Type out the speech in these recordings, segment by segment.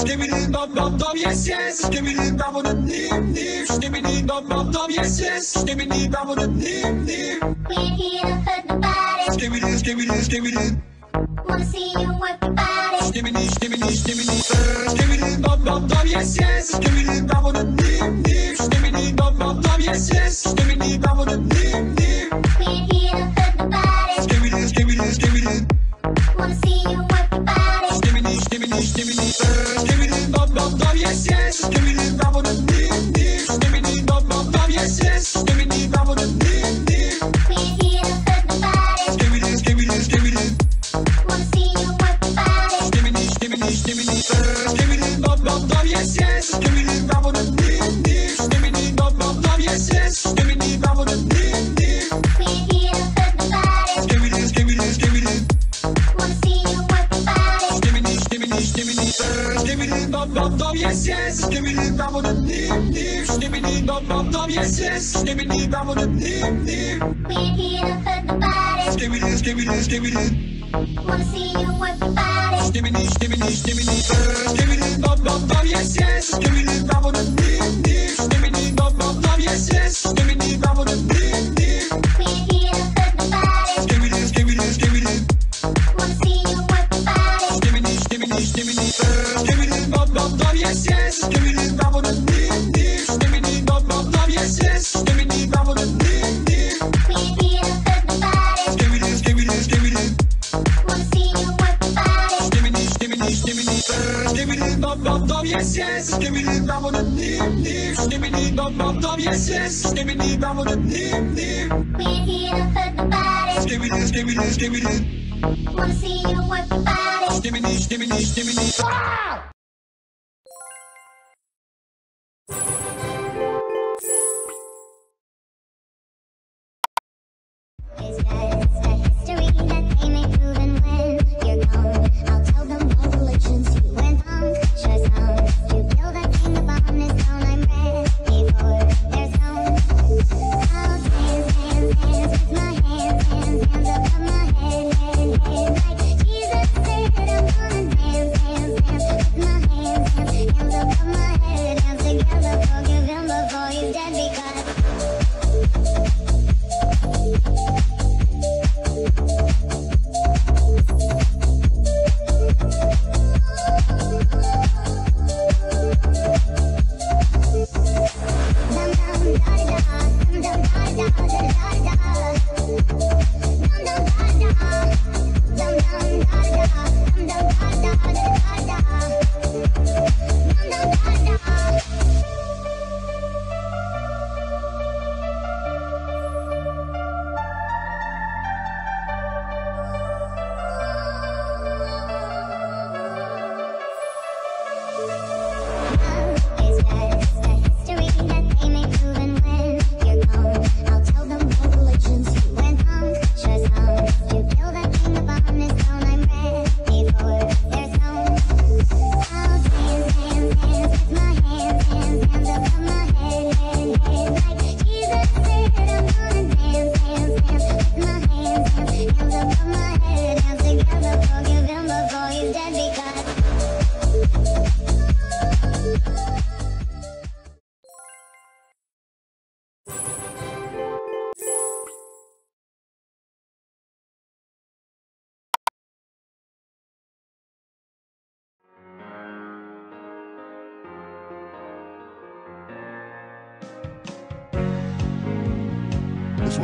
Skibbidi dum dum dum yes yes. Skibbidi dum dum dim dim Skibbidi dum dum dum yes yes. Skibbidi dum dum dim dim We're here to hurt nobody. Skibbidi skibbidi skibbidi Wanna see you work your body. Skibbidi skibbidi skibbidi Skibbidi dum dum dum yes yes. Skibbidi dum dum dance. Give me dom dom yes yes give me the bam on the nip nip give me the dom dom dom yes yes give me the bam on the nip nip we here for the body. Give me this give me this give me this wanna see you work your body. Give me this give me this give me this give me this dom dom yes, yes. give me, Skibby dee, bobble dip, dip, dip. We're here to put the body. give me, skibby dee, skibby dee. Wanna see you work the body. Give me, give me, skibby dee, skibby dee. Ah!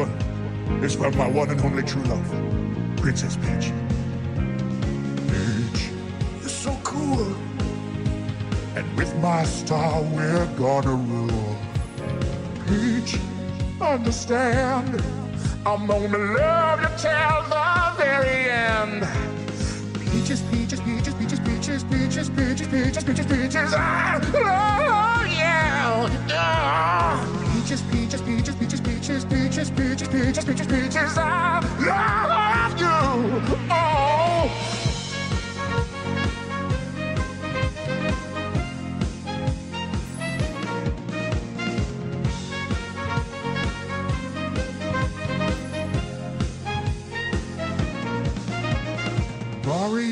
One is from my one and only true love, Princess Peach. Peach, you're so cool. And with my star, we're gonna rule. Peach, understand. I'm gonna love you till the very end. Peaches, peaches, peaches, peaches, peaches, peaches, peaches, peaches, peaches, peaches. Ah, oh. Ah. Peaches, peaches, peaches, peaches, peaches, peaches, peaches, peaches, peaches, peaches. I love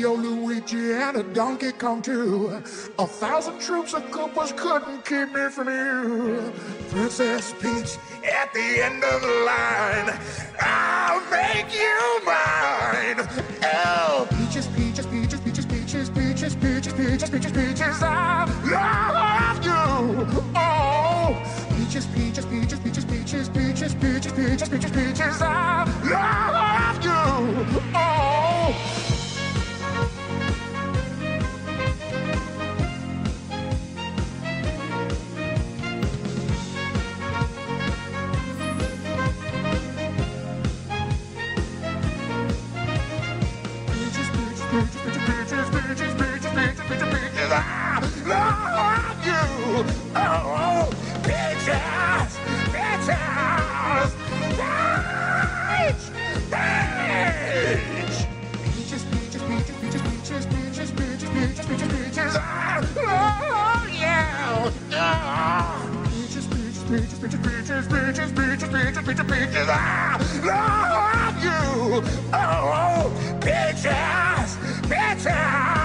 Mario, Luigi, and a Donkey Kong too. A thousand troops of Koopas couldn't keep me from you. Princess Peach at the end of the line. I'll make you mine. Oh, peaches, peaches, peaches, peaches, peaches, peaches, peaches, peaches, peaches, peaches. I love you. Oh, peaches, peaches, peaches, peaches, peaches, peaches, peaches, peaches, peaches, peaches. Peaches, peaches, peaches, peaches, peaches, peaches, peaches. I love you. Oh, peaches, peaches, peach, peach. Peaches, peaches, peaches, peaches, peaches, peaches, peaches, peaches, peaches, peaches. I love you. Oh. Peaches, peaches, peaches, peaches, peaches, peaches, peaches, peaches, peaches, peaches. I love you. Oh, peaches, better.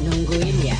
nungguin ya.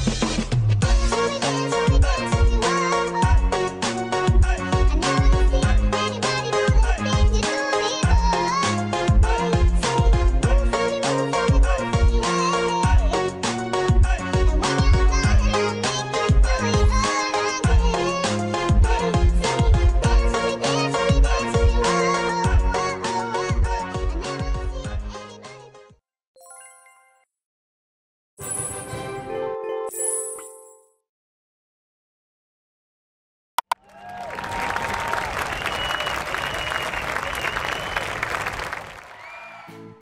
Bye.